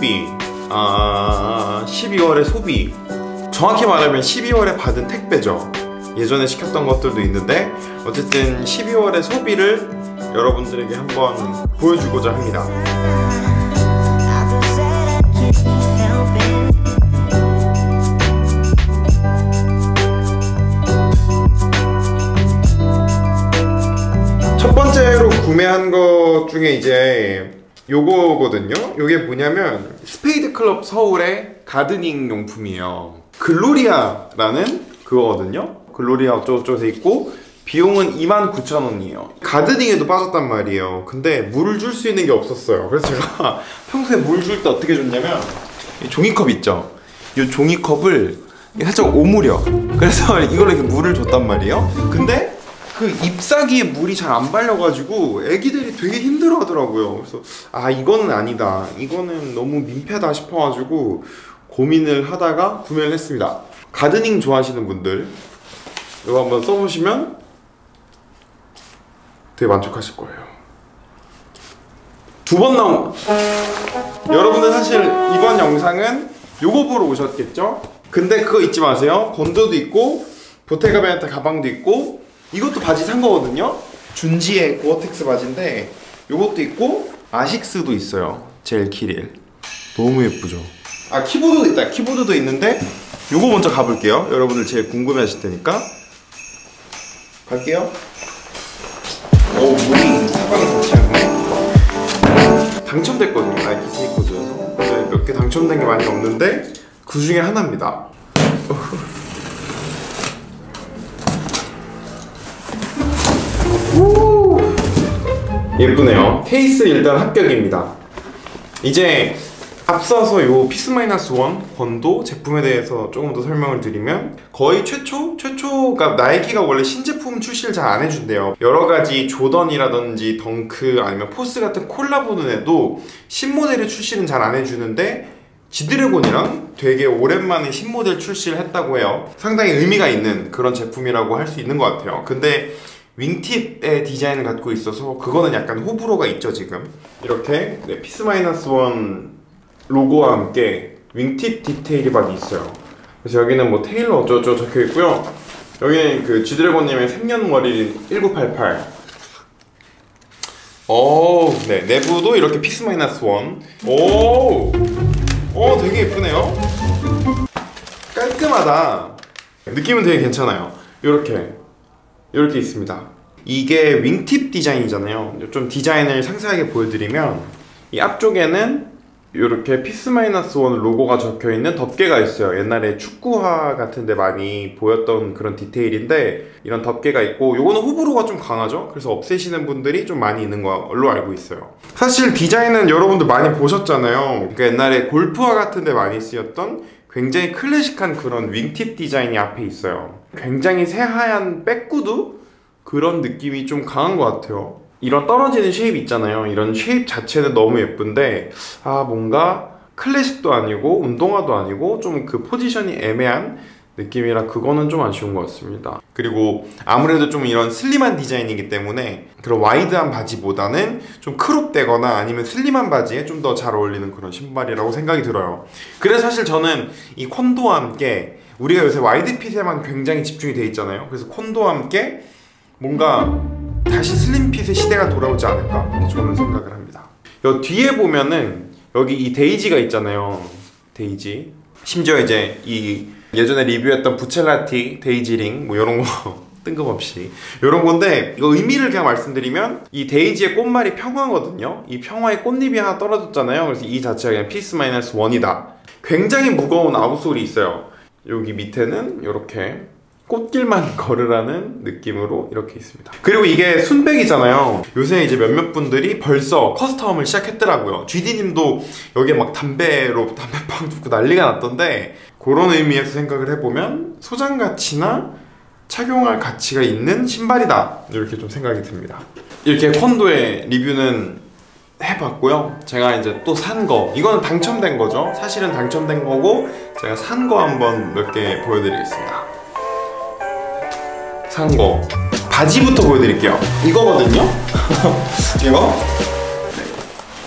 소비. 아 12월의 소비. 정확히 말하면 12월에 받은 택배죠. 예전에 시켰던 것들도 있는데 어쨌든 12월의 소비를 여러분들에게 한번 보여주고자 합니다. 첫 번째로 구매한 것 중에 이제 요거거든요. 요게 뭐냐면 스페이드 클럽 서울의 gardening 용품이에요. 글로리아라는 그거거든요. 글로리아 어쩌고저쩌고 돼 있고 비용은 29,000원이에요. gardening에도 빠졌단 말이에요. 근데 물을 줄 수 있는 게 없었어요. 그래서 제가 평소에 물 줄 때 어떻게 줬냐면 이 종이컵 있죠. 이 종이컵을 살짝 오므려. 그래서 이걸로 이렇게 물을 줬단 말이에요. 근데 그 잎사귀에 물이 잘 안 발려가지고 애기들이 되게 힘들어하더라고요. 그래서 아 이거는 아니다. 이거는 너무 민폐다 싶어가지고 고민을 하다가 구매를 했습니다. 가드닝 좋아하시는 분들 이거 한번 써보시면 되게 만족하실 거예요. 두 번 나온 여러분들 사실 이번 영상은 요거 보러 오셨겠죠? 근데 그거 잊지 마세요. 건도도 있고 보테가 베네타 가방도 있고 이것도 바지 산 거거든요. 준지의 고어텍스 바지인데 요것도 있고 아식스도 있어요. 젤 키릴. 너무 예쁘죠? 아 키보드도 있다. 키보드도 있는데 요거 먼저 가볼게요. 여러분들 제일 궁금해하실 테니까 갈게요. 오 문이 사방이 닫히네. 당첨됐거든요. 나이키 스니커즈에서. 근데 몇개 당첨된 게 많이 없는데 그 중에 하나입니다. 예쁘네요. 케이스 일단 합격입니다. 이제 앞서서 요 Peace Minus One Kwondo 제품에 대해서 조금 더 설명을 드리면 거의 최초 최초가 나이키가 원래 신제품 출시를 잘 안 해준대요. 여러 가지 조던이라든지 덩크 아니면 포스 같은 콜라보는 해도 신모델의 출시는 잘 안 해주는데 지드래곤이랑 되게 오랜만에 신모델 출시를 했다고 해요. 상당히 의미가 있는 그런 제품이라고 할 수 있는 것 같아요. 근데 wingtip의 디자인을 갖고 있어서 그거는 약간 호불호가 있죠 지금. 이렇게 네, Peace Minus One 로고와 함께 wingtip 디테일이 많이 있어요. 그래서 여기는 뭐 테일러 어쩌고저쩌고 적혀 있고요. 여기는 그 G드래곤님의 생년월일인 1988 오, 네 내부도 이렇게 Peace Minus One. 오, 오 되게 예쁘네요. 깔끔하다. 느낌은 되게 괜찮아요. 이렇게 이렇게 있습니다. 이게 wingtip 디자인이잖아요. 좀 디자인을 상세하게 보여드리면 이 앞쪽에는 이렇게 Peace Minus One 로고가 적혀 있는 덮개가 있어요. 옛날에 축구화 같은데 많이 보였던 그런 디테일인데 이런 덮개가 있고 요거는 호불호가 좀 강하죠. 그래서 없애시는 분들이 좀 많이 있는 걸로 알고 있어요. 사실 디자인은 여러분들 많이 보셨잖아요. 그러니까 옛날에 골프화 같은데 많이 쓰였던 굉장히 클래식한 그런 wingtip 디자인이 앞에 있어요. 굉장히 새하얀 백구두 그런 느낌이 좀 강한 것 같아요. 이런 떨어지는 shape 있잖아요. 이런 shape 자체는 너무 예쁜데 아 뭔가 클래식도 아니고 운동화도 아니고 좀 그 포지션이 애매한 느낌이라 그거는 좀 아쉬운 것 같습니다. 그리고 아무래도 좀 이런 slim한 디자인이기 때문에 그런 wide한 바지보다는 좀 crop되거나 아니면 slim한 바지에 좀 더 잘 어울리는 그런 신발이라고 생각이 들어요. 그래서 사실 저는 이 Kwondo와 함께 우리가 요새 wide fit에만 굉장히 집중이 돼 있잖아요. 그래서 Kwondo와 함께 뭔가 다시 slim fit의 시대가 돌아오지 않을까 저는 생각을 합니다. 여 뒤에 보면은 여기 이 데이지가 있잖아요. 데이지. 심지어 이제 이 예전에 리뷰했던 부첼라티, 데이지링 뭐 이런 거 뜬금없이 이런 건데 이거 의미를 그냥 말씀드리면 이 데이지의 꽃말이 평화거든요. 이 평화의 꽃잎이 하나 떨어졌잖아요. 그래서 이 자체가 그냥 Peace Minus One이다. 굉장히 무거운 아웃솔이 있어요. 여기 밑에는 이렇게 꽃길만 걸으라는 느낌으로 이렇게 있습니다. 그리고 이게 순백이잖아요. 요새 이제 몇몇 분들이 벌써 커스텀을 시작했더라고요. GD님도 여기에 막 담배로 담배빵 붓고 난리가 났던데 그런 의미에서 생각을 해보면 소장 가치나 착용할 가치가 있는 신발이다 이렇게 좀 생각이 듭니다. 이렇게 콘도의 리뷰는 해봤고요. 제가 이제 또 산 거, 이거는 당첨된 거죠. 사실은 당첨된 거고 제가 산 거 한번 몇 개 보여드리겠습니다. 산 거. 바지부터 보여드릴게요. 이거거든요. 이거.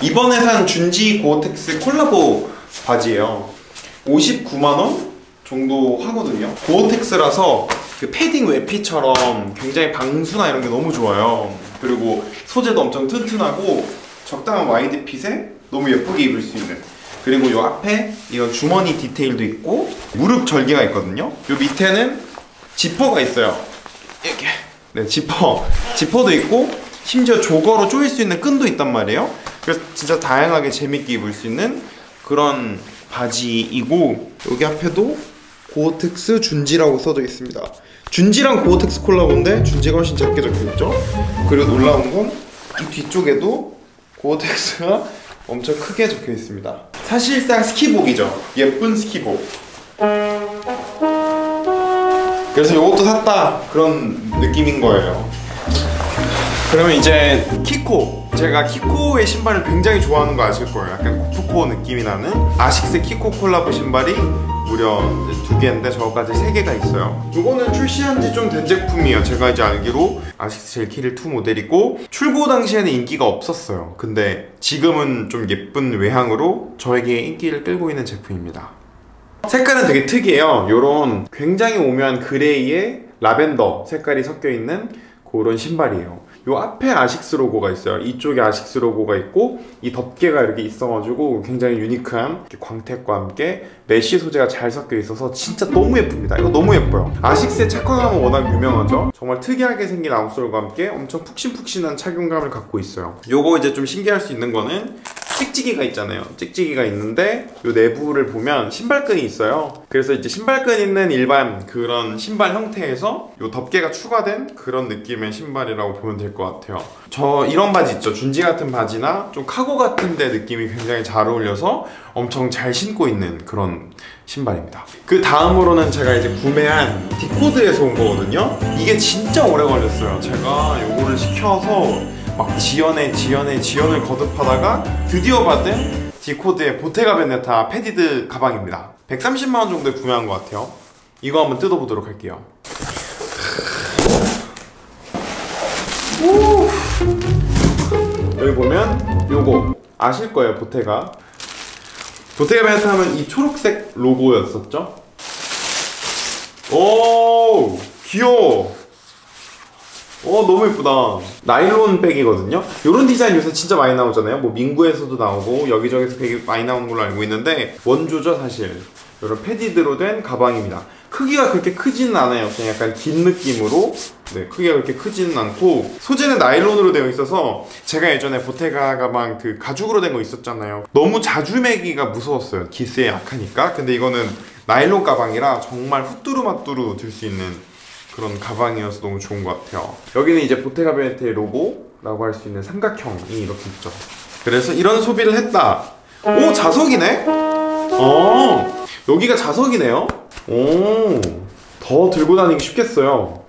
네. 이번에 산 준지 고어텍스 콜라보 바지예요 59만원 정도 하거든요 고어텍스라서 그 패딩 외피처럼 굉장히 방수나 이런 게 너무 좋아요 그리고 소재도 엄청 튼튼하고 적당한 wide fit에 너무 예쁘게 입을 수 있는 그리고 요 앞에 이런 주머니 디테일도 있고 무릎 절개가 있거든요 요 밑에는 지퍼가 있어요 이렇게. 네 지퍼. 지퍼도 있고 심지어 jogger로 조일 수 있는 끈도 있단 말이에요. 그래서 진짜 다양하게 재밌게 입을 수 있는 그런 바지이고 여기 앞에도 고어텍스 준지라고 써져 있습니다. 준지랑 고어텍스 콜라보인데 준지가 훨씬 작게 적혀있죠? 그리고 놀라운 건 이 뒤쪽에도 고어텍스가 엄청 크게 적혀 있습니다. 사실상 스키복이죠. 예쁜 스키복 그래서 이것도 샀다 그런 느낌인 거예요. 그러면 이제 키코. 제가 키코의 신발을 굉장히 좋아하는 거 아실 거예요. 약간 고프코 느낌이 나는 아식스 키코 콜라보 신발이 무려 두 개인데 저거까지 세 개가 있어요. 이거는 출시한 지 좀 된 제품이에요. 제가 이제 알기로 아식스 젤키릴 2 모델이고 출고 당시에는 인기가 없었어요. 근데 지금은 좀 예쁜 외형으로 저에게 인기를 끌고 있는 제품입니다 색깔은 되게 특이해요. 요런 굉장히 오묘한 gray에 라벤더 색깔이 섞여 있는 그런 신발이에요. 요 앞에 아식스 로고가 있어요. 이쪽에 아식스 로고가 있고 이 덮개가 이렇게 있어가지고 굉장히 unique한 광택과 함께 mesh 소재가 잘 섞여 있어서 진짜 너무 예쁩니다. 이거 너무 예뻐요. 아식스의 착화감은 워낙 유명하죠. 정말 특이하게 생긴 outsole과 함께 엄청 푹신푹신한 착용감을 갖고 있어요. 요거 이제 좀 신기할 수 있는 거는 찍찍이가 있잖아요. 찍찍이가 있는데 요 내부를 보면 신발끈이 있어요. 그래서 이제 신발끈 있는 일반 그런 신발 형태에서 요 덮개가 추가된 그런 느낌의 신발이라고 보면 될 것 같아요. 저 이런 바지 있죠. 준지 같은 바지나 좀 카고 같은 데 느낌이 굉장히 잘 어울려서 엄청 잘 신고 있는 그런 신발입니다. 그 다음으로는 제가 이제 구매한 디코드에서 온 거거든요. 이게 진짜 오래 걸렸어요. 제가 요거를 시켜서 막 지연해 지연해 지연을 거듭하다가 드디어 받은 디코드의 보테가 베네타 padded 가방입니다. 130만원 정도에 구매한 것 같아요. 이거 한번 뜯어보도록 할게요. 오! 여기 보면 요거 아실 거예요 보테가 보테가 베네타 하면 이 초록색 로고였었죠? 오! 귀여워 어 너무 예쁘다. 나일론 백이거든요? 이런 디자인 요새 진짜 많이 나오잖아요. 뭐 민구에서도 나오고 여기저기서 되게 많이 나오는 걸로 알고 있는데 원조죠 사실. 이런 패디드로 된 가방입니다. 크기가 그렇게 크지는 않아요. 그냥 약간 긴 느낌으로. 네 크기가 그렇게 크지는 않고 소재는 나일론으로 되어 있어서 제가 예전에 보테가 가방 그 가죽으로 된 거 있었잖아요. 너무 자주 매기가 무서웠어요. 기스에 약하니까. 근데 이거는 나일론 가방이라 정말 후뚜루마뚜루 들 수 있는 그런 가방이어서 너무 좋은 것 같아요. 여기는 이제 보테가 베네테의 로고라고 할 수 있는 삼각형이 이렇게 있죠. 그래서 이런 소비를 했다. 오 자석이네? 어 여기가 자석이네요? 오더 들고 다니기 쉽겠어요.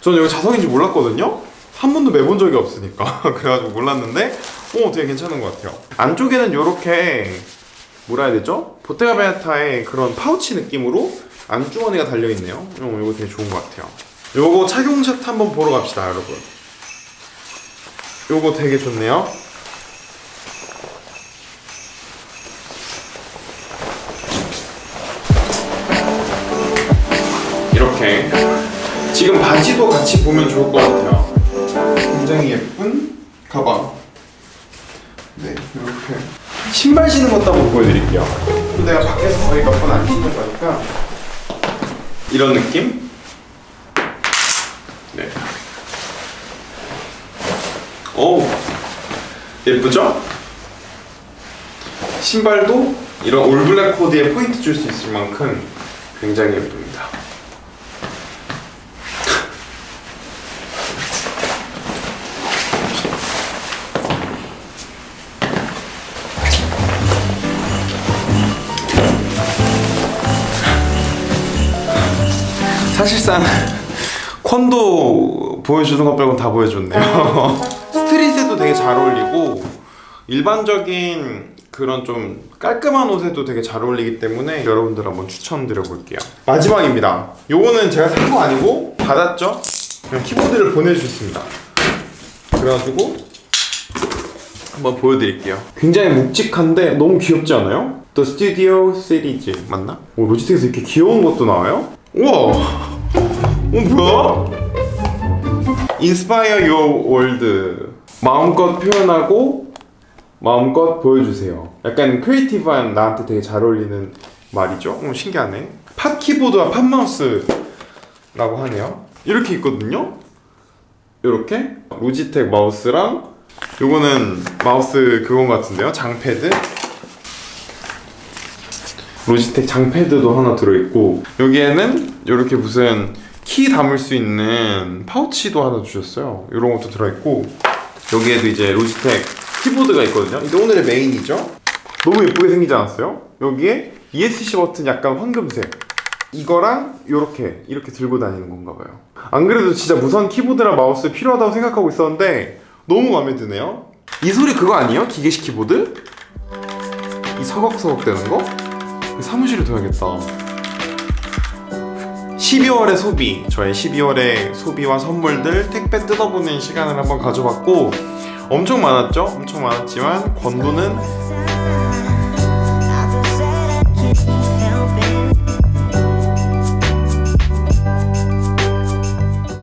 저는 여기 자석인지 몰랐거든요? 한 번도 매본 적이 없으니까. 그래가지고 몰랐는데 오 되게 괜찮은 것 같아요. 안쪽에는 이렇게 뭐라 해야 되죠? 보테가 베네타의 그런 파우치 느낌으로 안주머니가 달려있네요. 어, 이거 되게 좋은 것 같아요. 요거 착용샷 한번 보러 갑시다 여러분. 요거 되게 좋네요. 이렇게. 지금 바지도 같이 보면 좋을 것 같아요. 굉장히 예쁜 가방. 네 이렇게. 신발 신는 것도 한번 보여드릴게요. 내가 밖에서 거의 몇 번 안 신는 거니까 이런 느낌? 네. 오 예쁘죠? 신발도 이런 올블랙 코디에 포인트 줄 수 있을 만큼 굉장히 예쁩니다. 사실상 콘도 보여주는 것 빼고 다 보여줬네요 스트릿에도 되게 잘 어울리고 일반적인 그런 좀 깔끔한 옷에도 되게 잘 어울리기 때문에 여러분들 한번 추천드려 볼게요 마지막입니다 요거는 제가 산 거 아니고 받았죠? 그냥 키보드를 보내주셨습니다 그래가지고 한번 보여드릴게요. 굉장히 묵직한데 너무 귀엽지 않아요? The Studio 시리즈 맞나? 오 로지텍에서 이렇게 귀여운 것도 나와요? 우와! 어 뭐야? Inspire Your World 마음껏 표현하고 마음껏 보여주세요. 약간 creative한 나한테 되게 잘 어울리는 말이죠. 어, 신기하네. 팟 키보드와 팟 마우스라고 하네요. 이렇게 있거든요. 이렇게 로지텍 마우스랑 요거는 마우스 그건 같은데요. 장패드. 로지텍 장패드도 하나 들어있고 여기에는 이렇게 무슨 키 담을 수 있는 파우치도 하나 주셨어요. 이런 것도 들어있고 여기에도 이제 로지텍 키보드가 있거든요. 이게 오늘의 메인이죠. 너무 예쁘게 생기지 않았어요? 여기에 ESC 버튼 약간 황금색. 이거랑 이렇게 이렇게 들고 다니는 건가 봐요. 안 그래도 진짜 무선 키보드랑 마우스 필요하다고 생각하고 있었는데 너무 마음에 드네요. 이 소리 그거 아니에요? 기계식 키보드? 이 서걱서걱 대는 거? 사무실에 둬야겠다. 12월의 소비, 저의 12월의 소비와 선물들 택배 뜯어보는 시간을 한번 가져봤고 엄청 많았죠? 엄청 많았지만 권도는